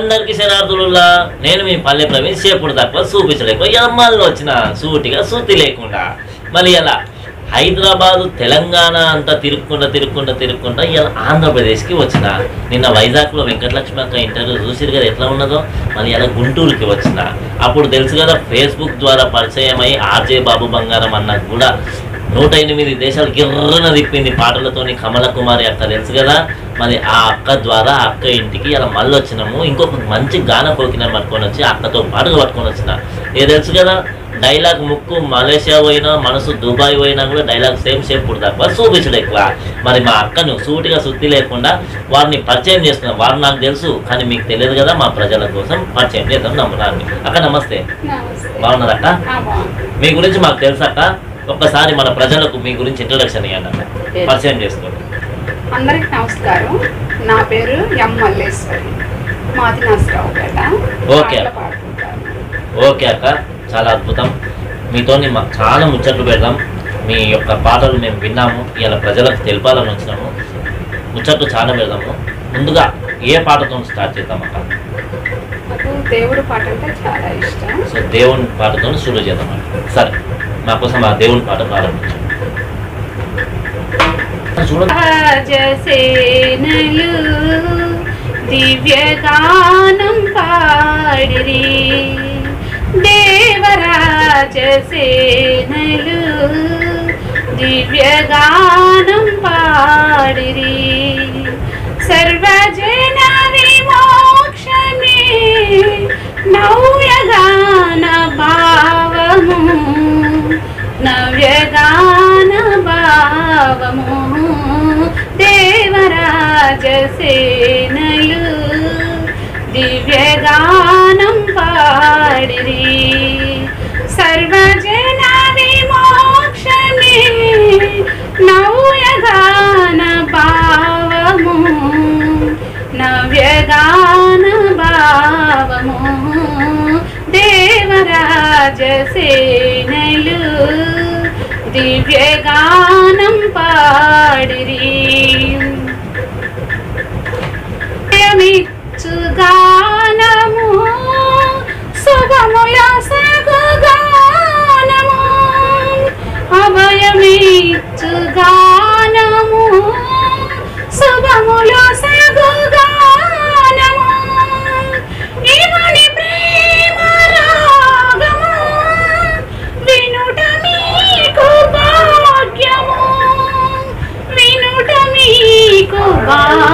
అందరికి శనార్థులులా నేను మీ పల్లె ప్రవీణ్ సేపుడు తక్కువ చూపించలేక ఇలా వచ్చిన సూటిగా సూతి లేకుండా. మళ్ళీ ఎలా? హైదరాబాదు తెలంగాణ అంతా తిరుక్కుండా తిరుక్కుండా తిరుక్కుండా ఇలా ఆంధ్రప్రదేశ్కి వచ్చిన. నిన్న వైజాగ్లో వెంకటలక్ష్మి అక్క ఇంటర్వ్యూ చూసిరు కదా ఎట్లా ఉన్నదో? మళ్ళీ ఇలా గుంటూరుకి వచ్చిన. అప్పుడు తెలుసు కదా ఫేస్బుక్ ద్వారా పరిచయం అయ్యి ఆర్జే బాబు బంగారం అన్న కూడా నూట ఎనిమిది దేశాలు గిర్రన తిప్పింది పాటలతోని కమల కుమారి అక్క తెలుసు కదా? మరి ఆ అక్క ద్వారా అక్క ఇంటికి ఇలా మళ్ళీ వచ్చినాము ఇంకొక మంచి గాన కోకిన పట్టుకొని వచ్చి అక్కతో పాటుగా పట్టుకొని వచ్చిన. ఏ తెలుసు కదా? డైలాగ్ ముక్కు మలేషియా పోయినా మనసు దుబాయ్ పోయినా కూడా డైలాగ్ సేమ్ సేమ్ పుడు తక్కువ చూపించడు ఎక్కువ మరి మా అక్కను సూటిగా శుద్ధి లేకుండా వారిని పరిచయం చేస్తున్నాం వారు నాకు తెలుసు. కానీ మీకు తెలియదు కదా మా ప్రజల కోసం పరిచయం చేద్దాం నమ్మడానికి అక్క నమస్తే. బాగున్నారక్క. మీ గురించి మాకు తెలుసక్క? ఒక్కసారి మన ప్రజలకు మీ గురించి ఇంట్రొడక్షన్ ఇవ్వండి పరిచయం చేసుకోండి. అందరికి నమస్కారం. నా పేరు ఎం మల్లేశ్వరి. మాది నసరావుపేట ఓకే. ఓకే అక్క. చాలా అద్భుతం. మీతోని మాకు చాలా ముచ్చట్లు పెడదాం. మీ యొక్క పాటలు మేము విన్నాము. ఇలా ప్రజలకు తెలపాలని వచ్చినాము. ముచ్చట్లు చాలా పెడదాము. ముందుగా ఏ పాటతో స్టార్ట్ చేద్దాం అక్క? దేవుడు పాట అంటే చాలా ఇష్టం. సో దేవుని పాటతో షురూ చేద్దాం సరే. మా కోసం ఆ దేవుని పాట ప్రారంభించాం చూడండి. రాజసేనలు దివ్యగానం పాడిరి. దేవరాజసేనలు దివ్యగానం పాడిరి. గజసేనలు దివ్యగానం పాడిరి. సర్వజన విమోక్షమే నవ్యగాన భావము నవ్యగాన భావము. దేవరాజసేనలు దివ్యగానం పాడిరి.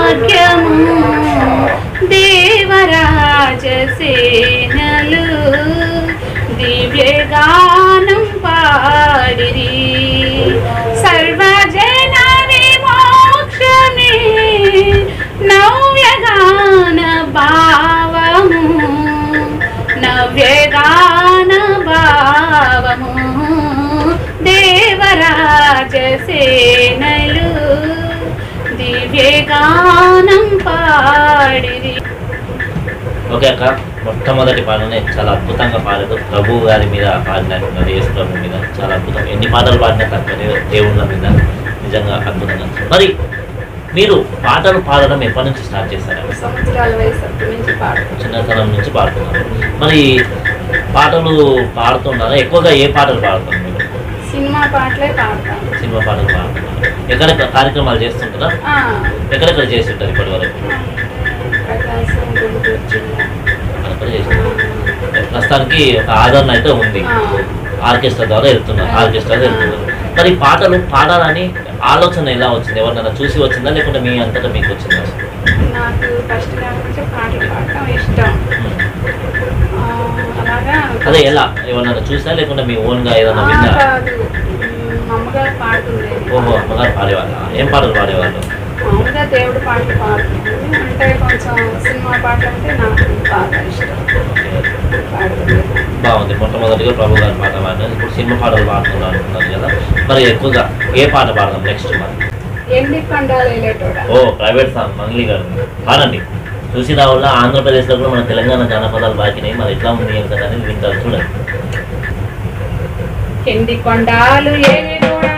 భాగ్యము దేవరాజసేనలు దివ్యగానం పాడిరి. సర్వజన విమోక్షమే నవ్యగాన భావము నవ్యగాన భావము. దేవరాజసేనలు దివ్యగానం పాడిరి ఓకే అక్క. మొట్టమొదటి పాటనే చాలా అద్భుతంగా పాడదు ప్రభు గారి మీద పాడినట్టున్నది యేసు ప్రభు మీద చాలా అద్భుతం. ఎన్ని పాటలు పాడినా తక్కువనే దేవుళ్ళ మీద నిజంగా అద్భుతంగా మరి మీరు పాటలు పాడడం ఎప్పటి నుంచి స్టార్ట్ చేశారు? చిన్నతనం నుంచి పాడుతున్నారు. మరి పాటలు పాడుతున్నారా? ఎక్కువగా ఏ పాటలు పాడుతున్నారు సినిమా పాటలే పాడతాను సినిమా పాటలు పాడుతున్నారు ఎక్కడెక్కడ కార్యక్రమాలు చేస్తుంటారా? ఎక్కడెక్కడ చేస్తుంటారు ఇప్పటి వరకు? ప్రస్తుతానికి ఒక ఆదరణ అయితే ఉంది. ఆర్కెస్ట్రా ద్వారా వెళ్తున్నారు. ఆర్కెస్ట్రా వెళ్తున్నారు. మరి పాటలు పాడాలని ఆలోచన ఎలా వచ్చింది? ఎవరినైనా చూసి వచ్చిందా? లేకుంటే మీ అంతటా మీకు వచ్చిందా? అదే ఎలా? ఎవరినైనా చూసా లేకుంటే మీ ఓన్గా ఏదైనా విన్నా కాదు ఉమ్, మా అమ్మగారు పాడుతుండేది ఓహో అమ్మగారు పాడేవాళ్ళ ఏం పాటలు పాడేవాళ్ళు మామూలుగా దేవుడి పాటలు పాడుతుంది. అంటే కొంచెం సినిమా పాటలు అంటే నాకు బాగా ఇష్టం. బాగుంది. మొట్టమొదటిగా ప్రభు గారి పాట పాడినారు ఇప్పుడు సినిమా పాటలు పాడుతున్నారు అనుకున్నారు కదా. మరి ఎక్కువగా ఏ పాట పాడదాం నెక్స్ట్ మరి? ఓ ప్రైవేట్ సాంగ్ మంగ్లీ గారు. పాడండి. చూసి రావాల ఆంధ్రప్రదేశ్లో కూడా మన తెలంగాణ జానపదాలు బాకినాయి మరి ఎట్లా ఉంది కదా అని వింటారు. చూడండి. ఎండి కొండాలు ఏలేటోడా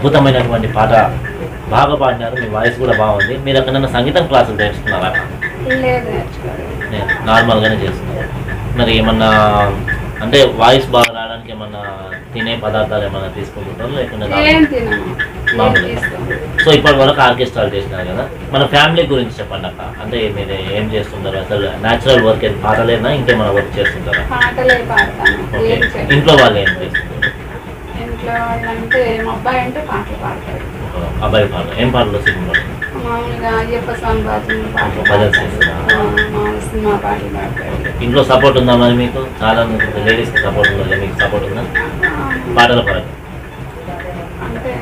అద్భుతమైనటువంటి పాట. బాగా పాడినారు మీ వాయిస్ కూడా బాగుంది. మీరు ఎక్కడైనా సంగీతం క్లాసులు నేర్చుకున్నారా? నార్మల్గానే చేస్తున్నాను. మరి ఏమన్నా అంటే వాయిస్ బాగా రావడానికి ఏమన్నా తినే పదార్థాలు ఏమన్నా తీసుకుంటుంటారు. తీసుకోను. సో ఇప్పటి వరకు ఆర్కెస్ట్రాలు చేసినారు కదా. మన ఫ్యామిలీ గురించి చెప్పండి అక్క. అంటే మీరు ఏం చేస్తుంటారు? అసలు న్యాచురల్ వర్క్ పాటలేనా? ఇంకేమైనా వర్క్ చేస్తుంటారా? ఇంట్లో వాళ్ళు ఏం చేస్తుంటారు ఇంట్లో వాళ్ళంటే మా అబ్బాయి అంటే పాటలు పాడతాడు. అబ్బాయి పాటలు ఏం పాటలు సినిమా మామూలుగా అయ్యప్ప స్వామి పాటలు భజన పాడతాడు సినిమా పాటలు పాడతాడు. ఇంట్లో సపోర్ట్ ఉందా మరి మీకు? చాలా లేడీస్ సపోర్ట్ ఉందా? మీకు సపోర్ట్ ఉందా? పాటల పరంగా. అంటే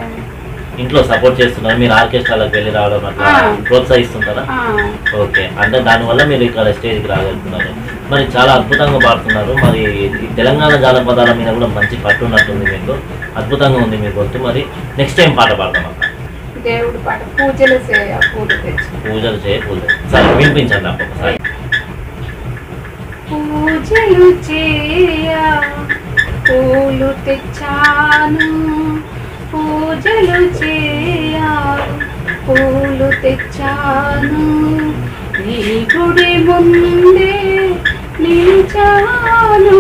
ఇంట్లో సపోర్ట్ చేస్తున్నారు. మీరు ఆర్కెస్ట్రాలకు వెళ్ళి రావడం అట్లా. ప్రోత్సహిస్తుంటారా? ఓకే. అంటే దానివల్ల మీరు ఇక్కడ స్టేజ్కి రాగలుగుతున్నారు. మరి చాలా అద్భుతంగా పాడుతున్నారు. మరి తెలంగాణ జానపదాల మీద కూడా మంచి పట్టు ఉన్నట్టుంది మీకు. అద్భుతంగా ఉంది మీ గొంతు మరి నెక్స్ట్ టైం పాట పాడతాం దేవుడు పాట పూజలు చేయ పూలు తెచ్చి పూజలు చేయ పూజలు సరే వినిపించండి నాకు ఒకసారి. పూజలు చేయ పూలు తెచ్చాను. పూజలు చేయ పూలు తెచ్చాను. నీ గుడి ముందే నిలిచాను.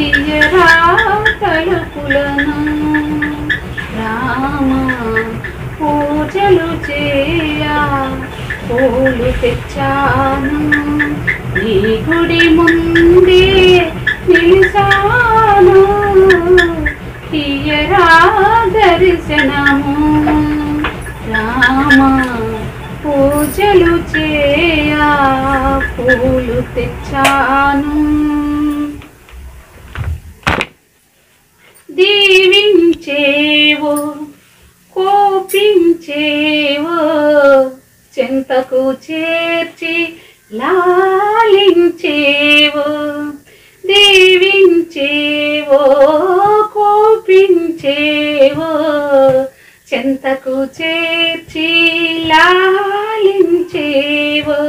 తీయరా తలుపులను రామ పూజలు చేయా పూలు తెచ్చాను. నీ గుడి ముందే నిలిసాను తీయరా దర్శనము రామ పూజలు చేయా పూలు తెచ్చాను. కోపించేవో కోపించేవో చెంతకు చేర్చి లాలించేవో. దీవించేవో కోపించేవో చెంతకు చేర్చి లాలించేవో.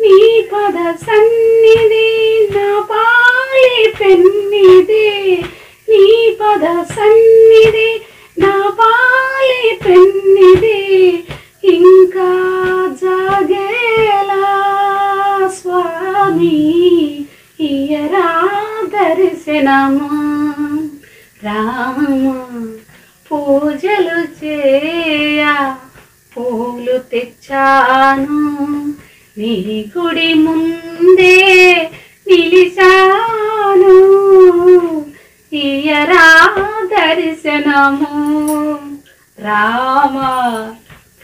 నీ పద సన్నిధి నా పాలి పెన్నిది నీ పద సన్నిధి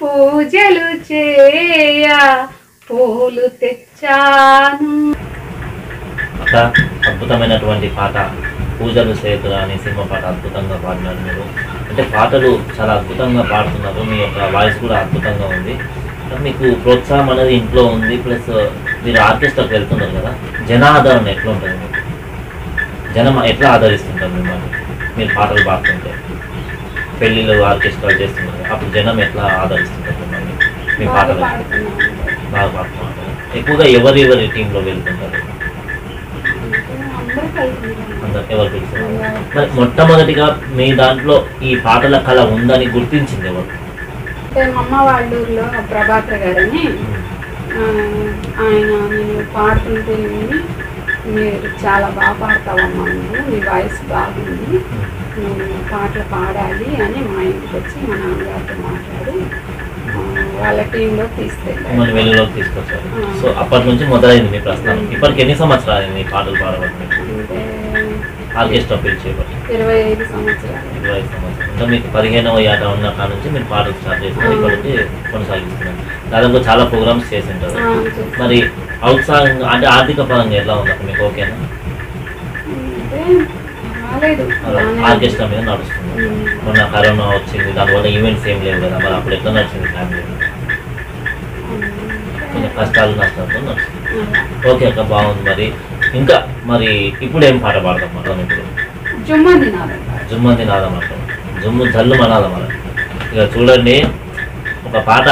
పూజలు చేయ పూలు తెచ్చాను. అక్క అద్భుతమైనటువంటి పాట పూజలు సేతురా అనే సినిమా పాట అద్భుతంగా పాడినారు మీరు. అంటే పాటలు చాలా అద్భుతంగా పాడుతున్నారు మీ యొక్క వాయిస్ కూడా అద్భుతంగా ఉంది. మీకు ప్రోత్సాహం అనేది ఇంట్లో ఉంది ప్లస్ మీరు ఆర్టిస్ట్కి వెళ్తున్నారు కదా జన ఆదరణ ఎట్లా ఉంటుంది మీకు? జనం ఎట్లా ఆదరిస్తుంటారు మిమ్మల్ని మీరు పాటలు పాడుతుంటే? పెళ్ళిళ్ళు ఆర్కెస్ట్రాలు చేస్తున్నారు. అప్పుడు జనం ఎట్లా ఆదరిస్తుంటారు మిమ్మల్ని? మీ పాటలు? బాగా పాడుతున్నారు. ఎక్కువగా ఎవరు ఎవరి టీంలో వెళ్తుంటారు? అందరూ ఎవరు పిలుస్తారు మరి మొట్టమొదటిగా మీ దాంట్లో ఈ పాటల కళ ఉందని గుర్తించింది ఎవరు? మా అమ్మ వాళ్ళ ఊర్లో ప్రభాకర్ గారని ఆయన నేను పాడుతుంటే మీరు చాలా బాగా పాడతావమ్మా నువ్వు నీ వాయిస్ బాగుంది. పాటలు పాడాలి అని మా ఇంటికి వచ్చి మా నాన్నగారితో మాట్లాడి వాళ్ళ టీంలో తీసుకొచ్చారు. సో అప్పటి నుంచి మొదలైంది మీ ప్రస్థానం. ఇప్పటికి ఎన్ని సంవత్సరాలు ఈ పాటలు పాడబట్టి ఆర్కెస్ట్రా ఇరవై ఐదు సంవత్సరాలు. మీకు పదిహేనవ ఏట ఉన్న కాడ నుంచి మీరు పాటలు స్టార్ట్ చేస్తున్నారు. ఇప్పటికి కొనసాగిస్తున్నారు. దాదాపు చాలా ప్రోగ్రామ్స్ చేసి ఉంటారు. మరి ఔత్సాహంగా అంటే ఆర్థిక పరంగా ఎలా ఉంది మీకు? ఓకేనా? ఆర్కెస్ట్రా మీద నడుస్తుంది. మొన్న కరోనా వచ్చింది దానివల్ల ఈవెంట్స్ ఏం లేవు కదా మరి అప్పుడు ఎట్లా నడిచింది ఫ్యామిలీ కొంచెం కష్టాలు నష్టాలతో నడుస్తుంది. ఓకే అక్క బాగుంది మరి. ఇంకా మరి ఇప్పుడు ఏం పాట పాడతాం మనం ఇప్పుడు? జుమ్మంది నాదం అంటాం జుమ్ము జల్లు మనాదం మనం ఇక చూడండి ఒక పాట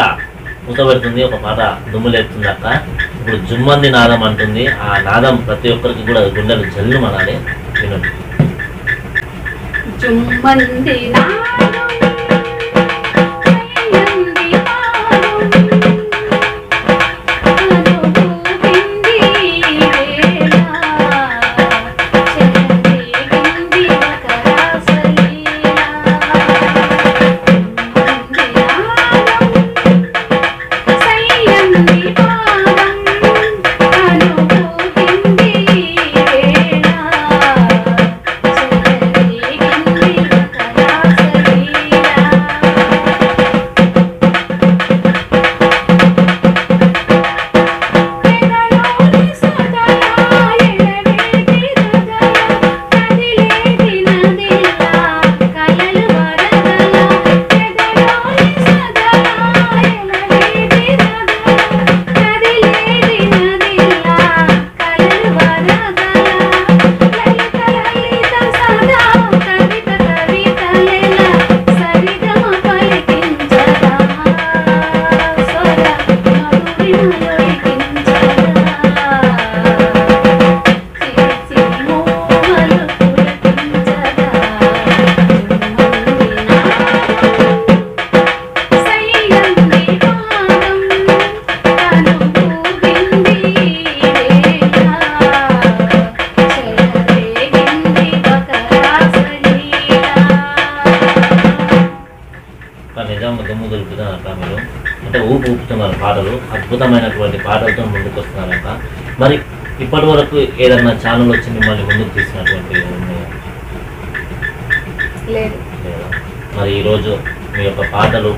మూతపెడుతుంది ఒక పాట దుమ్ములేపుతుంది అక్క. ఇప్పుడు జుమ్మంది నాదం అంటుంది ఆ నాదం ప్రతి ఒక్కరికి కూడా గుండెలు జల్లు మనాలి. వినండి. జుమ్మంది నాదం అయ్యంది మరి ఇప్పటి వరకు ఏదన్నా ఛానల్ వచ్చి మిమ్మల్ని ముందుకు తీసినటువంటి? లేదు? మరి ఈరోజు మీ యొక్క పాటలు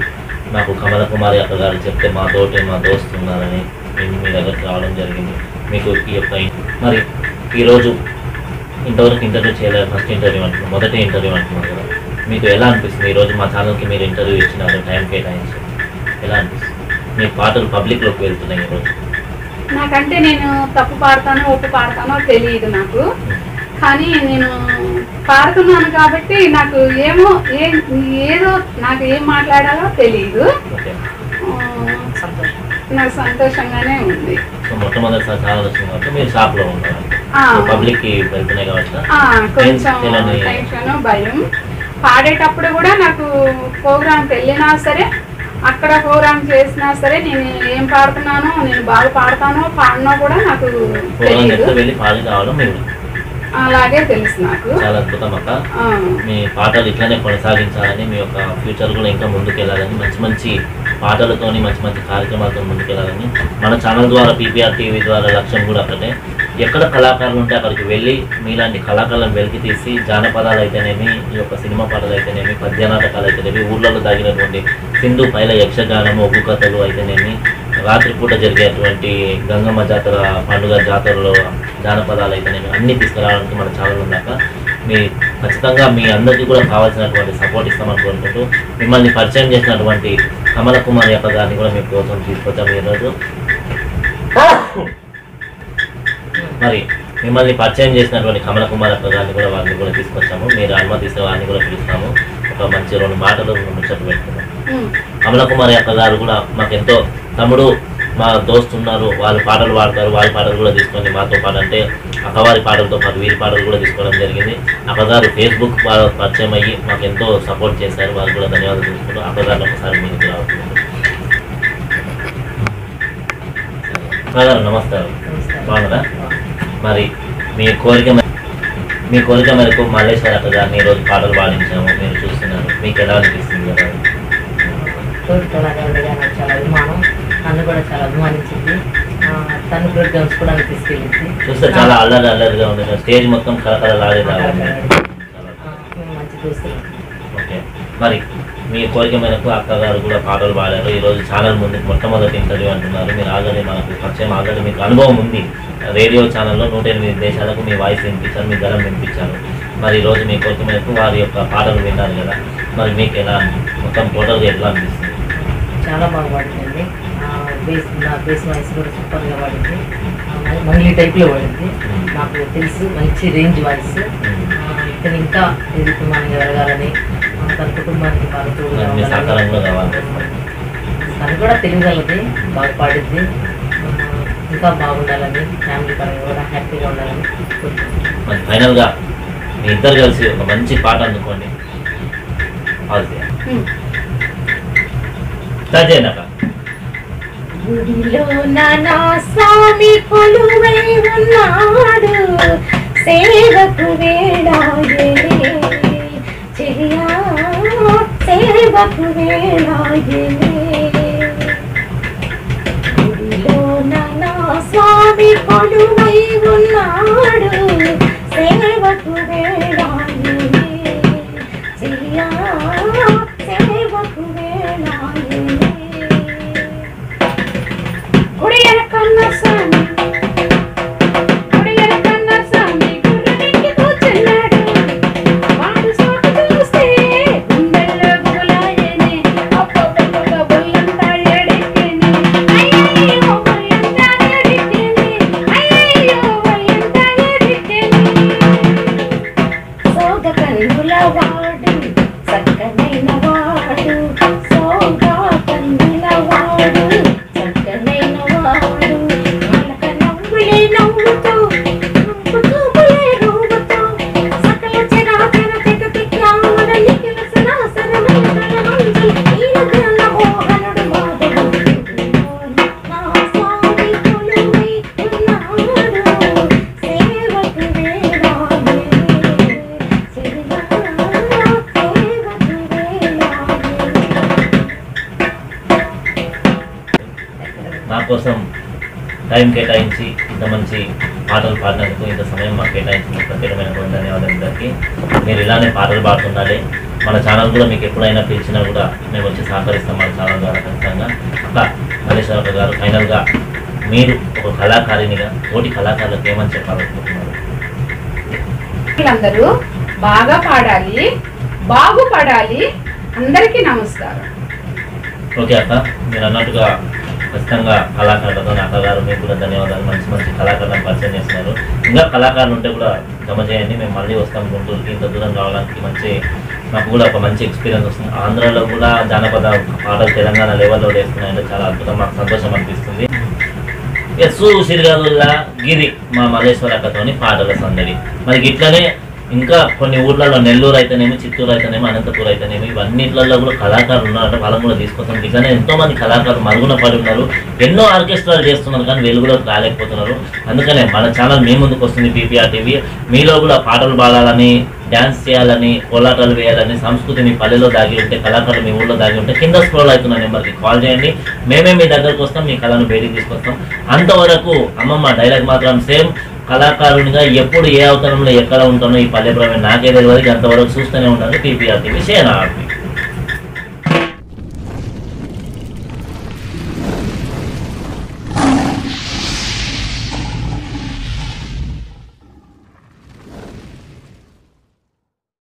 నాకు కమల కుమారి అక్క గారు చెప్తే మా తోటి మా దోస్తు ఉన్నారని నేను మీ దగ్గరికి రావడం జరిగింది. మీకు ఈ యొక్క మరి ఈరోజు ఇంతవరకు ఇంటర్వ్యూ చేయలేదు ఫస్ట్ ఇంటర్వ్యూ అంటున్నారు మొదటి ఇంటర్వ్యూ అంటున్నారు కదా. మీకు ఎలా అనిపిస్తుంది? ఈరోజు మా ఛానల్కి మీరు ఇంటర్వ్యూ ఇచ్చినారు టైం కేటాయించి ఎలా అనిపిస్తుంది? మీ పాటలు పబ్లిక్లోకి వెళ్తున్నాయి ఈరోజు. నాకంటే నేను తప్పు పాడతానో ఒప్పు పాడతానో తెలియదు నాకు. కానీ నేను పాడుతున్నాను కాబట్టి నాకు ఏమో ఏ ఏదో నాకు ఏం మాట్లాడాలో తెలియదు. నాకు సంతోషంగానే ఉంది. మొట్టమొదటిసారి మీరు వెళ్తున్నాయి కొంచెం భయం. పాడేటప్పుడు కూడా నాకు ప్రోగ్రామ్ వెళ్ళినా సరే అక్కడ ప్రోగ్రామ్ చేసినా సరే నేను ఏం పాడుతున్నానో నేను బాగా పాడతానో పాడినా కూడా నాకు తెలియదు అలాగే తెలుసు నాకు. చాలా అద్భుతం అక్క. మీ పాటలు ఇట్లానే కొనసాగించాలని మీ యొక్క ఫ్యూచర్ కూడా ఇంకా ముందుకెళ్ళాలని మంచి మంచి పాటలతోని మంచి మంచి కార్యక్రమాలతో ముందుకెళ్ళాలని మన ఛానల్ ద్వారా పీపీఆర్ టీవీ ద్వారా లక్ష్యం కూడా ఒకటే ఎక్కడ కళాకారులు ఉంటే అక్కడికి వెళ్ళి మీలాంటి కళాకారులను వెలికి తీసి జానపదాలు అయితేనేమి ఈ యొక్క సినిమా పాటలు అయితేనేమి పద్య నాటకాలు అయితేనేమి ఊళ్ళలో దాగినటువంటి సింధు పైల యక్షగానము ఒగ్గు కథలు అయితేనేమి రాత్రిపూట జరిగేటువంటి గంగమ్మ జాతర పండుగ జాతరలో జానపదాలు అయితేనేమి అన్నీ తీసుకురావడానికి మన ఛానల్ ఉన్నాక మీ ఖచ్చితంగా మీ అందరికీ కూడా కావాల్సినటువంటి సపోర్ట్ ఇస్తామని కోరుకుంటూ మిమ్మల్ని పరిచయం చేసినటువంటి కమల కుమార్ యొక్క గారిని కూడా మీ కోసం తీసుకొచ్చాము ఈరోజు. మరి మిమ్మల్ని పరిచయం చేసినటువంటి కమల కుమార్ గారిని కూడా వారిని కూడా తీసుకొచ్చాము. మీరు అనుమతిస్తే వారిని కూడా పిలుస్తాము. ఒక మంచి రెండు మాటలు ముచ్చట్లు పెట్టుకున్నాం కమల కుమారి అక్క గారు కూడా మాకెంతో తమ్ముడు మా దోస్తు ఉన్నారు. వాళ్ళు పాటలు పాడతారు. వాళ్ళ పాటలు కూడా తీసుకొని మాతో పాటు అంటే అక్కవారి పాటలతో పాటు వీరి పాటలు కూడా తీసుకోవడం జరిగింది. అక్కగారు ఫేస్బుక్ పరిచయం అయ్యి మాకు ఎంతో సపోర్ట్ చేశారు. వారు కూడా ధన్యవాదాలు తెలుసుకుంటూ అక్కగారిని ఒకసారి మీకు అక్కగారు నమస్కారం. బాగున్నారా? మరి మీ కోరిక మే- కోరిక మేరకు మల్లేశ్వర అక్క గారిని ఈరోజు పాటలు పాడించాము మీరు చూస్తున్నారు. మీకు ఎలా అనిపిస్తుంది చాలా అభిమానం. నన్ను కూడా చాలా అభిమానించింది. కూడా తీసుకెళ్ళింది చూస్తే చాలా అల్లరి అల్లరిగా ఉంది స్టేజ్ మొత్తం కలకలలాడేలాగా ఉంది. మంచి ఓకే. మరి మీ కోరిక మేరకు అక్కగారు కూడా పాటలు పాడారు. ఈరోజు ఛానల్ ముందు మొట్టమొదటి ఇంటర్వ్యూ అంటున్నారు. మీరు ఆల్రెడీ మనకు పరిచయం ఆల్రెడీ మీకు అనుభవం ఉంది. రేడియో ఛానల్లో నూట ఎనిమిది దేశాలకు మీ వాయిస్ వినిపించారు మీ గలం వినిపించారు. మరి ఈరోజు మీ కోరిక మేరకు వారి యొక్క పాటలు విన్నారు కదా. మరి మీకు ఎలా మొత్తం టోటల్గా ఎట్లా అనిపిస్తుంది? చాలా బాగా ఆ, బేస్ నా బేస్ వాయిస్ కూడా సూపర్గా పాడింది. మంగ్లీ టైప్లో పాడింది. నాకు తెలుసు మంచి రేంజ్ వాయిస్. ఇతను ఇంకా ఎదగాలని ఆ, తన కుటుంబానికి తను కూడా తెలియగలది బాగా పాడిద్ది ఆ, ఇంకా బాగుండాలని ఫ్యామిలీ పరంగా కూడా హ్యాపీగా ఉండాలని మరి ఫైనల్గా మీ ఇద్దరు కలిసి ఒక మంచి పాట అందుకోండి. అక్క. గుడిలో నా స్వామి కొలువై ఉన్నాడు. సేవకు వేళాయే చెయ్యా సేవకు వేళాయే గుడిలో నా కోసం టైం కేటాయించి ఇంత మంచి పాటలు పాడినందుకు ఇంత సమయం మాకు కేటాయించిన ప్రత్యేకమైన ధన్యవాదాలు ఇద్దరికి మీరు ఇలానే పాటలు పాడుతుండాలి. మన ఛానల్ కూడా మీకు ఎప్పుడైనా పిలిచినా కూడా మేము వచ్చి సహకరిస్తాం మన ఛానల్ ద్వారా ఖచ్చితంగా. అక్క మల్లేశ్వర గారు ఫైనల్గా మీరు ఒక కళాకారినిగా తోటి కళాకారులకు ఏమని చెప్పాలనుకుంటున్నారు? అందరూ బాగా పాడాలి బాగుపడాలి. అందరికీ నమస్కారం. ఓకే అక్క మీరు అన్నట్టుగా ఖచ్చితంగా కళాకారులతో అక్కగారు మీకు కూడా ధన్యవాదాలు. మంచి మంచి కళాకారులను పరిచయం చేస్తున్నారు. ఇంకా కళాకారులు ఉంటే కూడా జమ చేయండి. మేము మళ్ళీ వస్తాం గుంటూరుకి ఇంత దూరం రావడానికి మంచి మాకు కూడా ఒక మంచి ఎక్స్పీరియన్స్ వస్తుంది. ఆంధ్రాలో కూడా జానపద పాటలు తెలంగాణ లెవెల్లో వేస్తున్నాయంటే చాలా అద్భుతం. మాకు సంతోషం అనిపిస్తుంది. ఇక సిరిగాదుల్లా గిరి మా మల్లేశ్వర అక్కతోని పాటల సందడి. మరి ఇట్లనే ఇంకా కొన్ని ఊర్లలో నెల్లూరు అయితేనేమి చిత్తూరు అయితేనేమి అనంతపూర్ అయితేనేమి ఇవన్నిట్లలో కూడా కళాకారులు ఉన్నారంటే వాళ్ళని కూడా తీసుకొస్తాం. నిజంగా ఎంతో మంది కళాకారులు మరుగున పడి ఉన్నారు. ఎన్నో ఆర్కెస్ట్రాలు చేస్తున్నారు కానీ వెలుగులోకి రాలేకపోతున్నారు. అందుకనే మన ఛానల్ మీ ముందుకు వస్తుంది పీపీఆర్ టీవీ. మీలో కూడా పాటలు పాడాలని డ్యాన్స్ చేయాలని కోలాటాలు వేయాలని సంస్కృతి మీ పల్లెలో దాగి ఉంటే కళాకారులు మీ ఊళ్ళో దాగి ఉంటే కింద స్క్రోల్ అవుతున్న నెంబర్కి కాల్ చేయండి. మేమే మీ దగ్గరకు వస్తాం మీ కళను బయటికి తీసుకొస్తాం. అంతవరకు అమ్మమ్మ డైలాగ్ మాత్రం సేమ్. కళాకారునిగా ఎప్పుడు ఏ అవతరంలో ఎక్కడ ఉంటానో ఈ పల్లె నాకే తెలియదు. అంతవరకు చూస్తూనే ఉంటాను పీపీఆర్ టీవీ సేనా